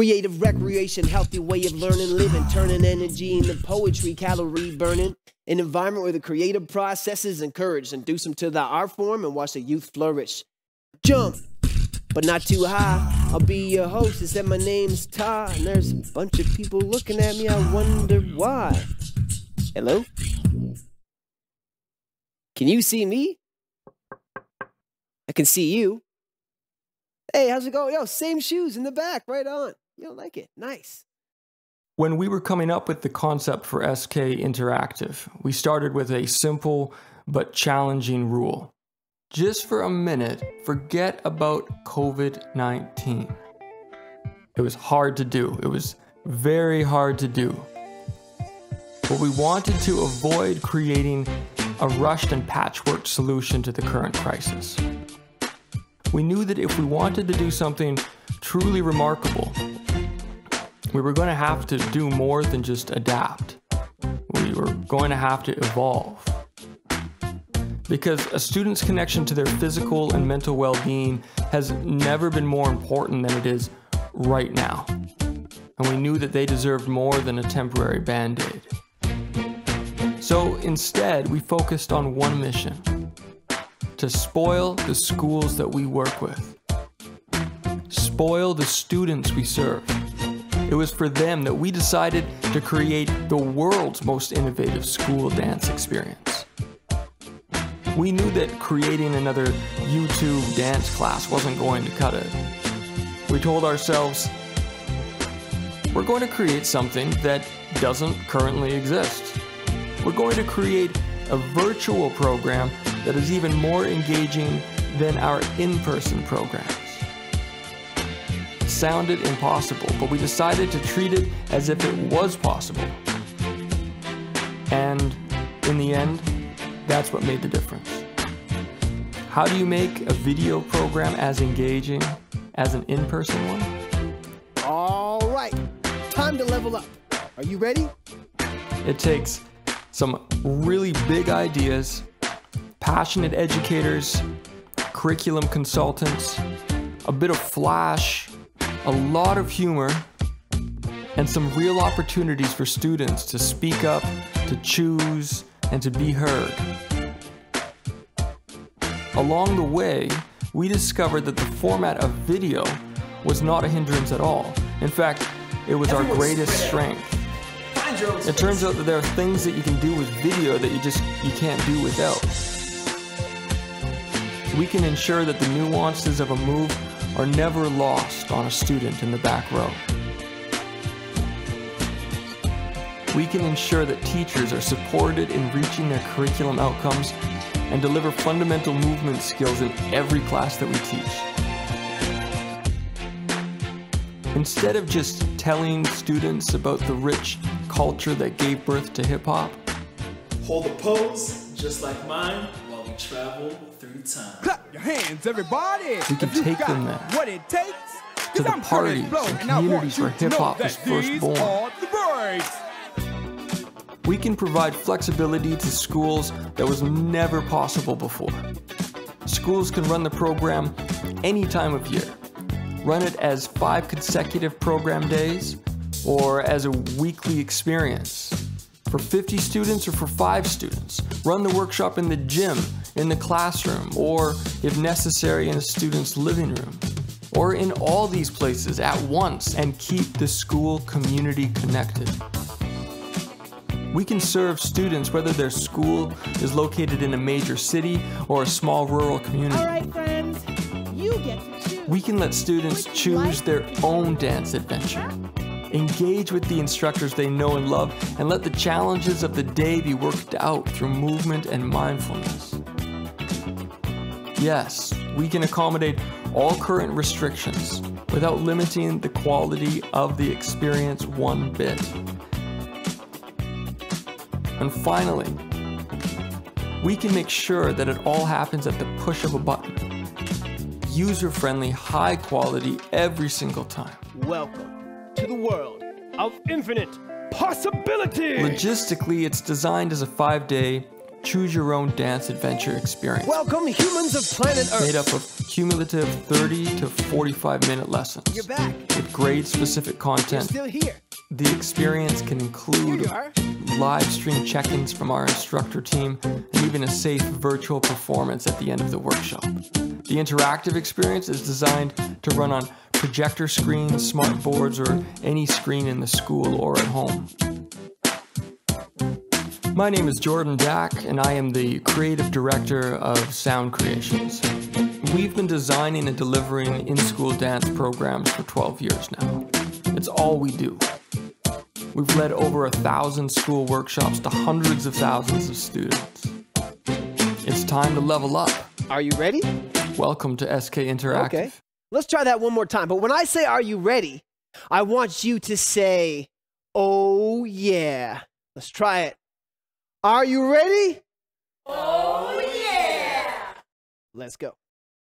Creative recreation, healthy way of learning, living, turning energy into poetry, calorie burning. An environment where the creative process is encouraged. Induce them to the art form and watch the youth flourish. Jump, but not too high. I'll be your host. Said my name's Ty, and there's a bunch of people looking at me. I wonder why. Hello? Can you see me? I can see you. Hey, how's it going? Yo, same shoes in the back, right on. You don't like it? Nice. When we were coming up with the concept for SK Interactive, we started with a simple but challenging rule. Just for a minute, forget about COVID 19. It was hard to do, it was very hard to do. But we wanted to avoid creating a rushed and patchwork solution to the current crisis. We knew that if we wanted to do something truly remarkable, we were going to have to do more than just adapt. We were going to have to evolve. Because a student's connection to their physical and mental well being has never been more important than it is right now. And we knew that they deserved more than a temporary band aid. So instead, we focused on one mission to spoil the schools that we work with, spoil the students we serve. It was for them that we decided to create the world's most innovative school dance experience. We knew that creating another YouTube dance class wasn't going to cut it. We told ourselves, we're going to create something that doesn't currently exist. We're going to create a virtual program that is even more engaging than our in person programs. It sounded impossible, but we decided to treat it as if it was possible. And in the end, that's what made the difference. How do you make a video program as engaging as an in person one? All right, time to level up. Are you ready? It takes some really big ideas passionate educators, curriculum consultants, a bit of flash, a lot of humor, and some real opportunities for students to speak up, to choose, and to be heard. Along the way, we discovered that the format of video was not a hindrance at all. In fact, it was our greatest strength. It turns out that there are things that you can do with video that you just you can't do without we can ensure that the nuances of a move are never lost on a student in the back row. We can ensure that teachers are supported in reaching their curriculum outcomes and deliver fundamental movement skills in every class that we teach. Instead of just telling students about the rich culture that gave birth to hip hop, hold a pose just like mine travel through time. Clap your hands, everybody. We can take them there. What it takes to the parties and communities where hip hop was first born. We can provide flexibility to schools that was never possible before. Schools can run the program any time of year. Run it as five consecutive program days or as a weekly experience. For 50 students or for five students. Run the workshop in the gym in the classroom, or if necessary, in a student's living room, or in all these places at once and keep the school community connected. We can serve students whether their school is located in a major city or a small rural community. All right, friends, you get to choose. We can let students choose their own dance adventure. Engage with the instructors they know and love, and let the challenges of the day be worked out through movement and mindfulness. Yes, we can accommodate all current restrictions without limiting the quality of the experience one bit. And finally, we can make sure that it all happens at the push of a button. User friendly, high quality every single time. Welcome to the world of infinite possibility. Logistically, it's designed as a five day, choose your own dance adventure experience. Welcome, humans of planet Earth. Made up of cumulative 30 to 45 minute lessons. You're back. With grade specific You're content. still here. The experience can include live stream check ins from our instructor team and even a safe virtual performance at the end of the workshop. The interactive experience is designed to run on projector screens, smart boards, or any screen in the school or at home. My name is Jordan Dack, and I am the creative director of SoundKreations. We've been designing and delivering in school dance programs for 12 years now. It's all we do. We've led over a thousand school workshops to hundreds of thousands of students. It's time to level up. Are you ready? Welcome to SK Interactive. Okay. Let's try that one more time. But when I say, Are you ready? I want you to say, Oh, yeah. Let's try it. Are you ready? Oh, yeah. Let's go.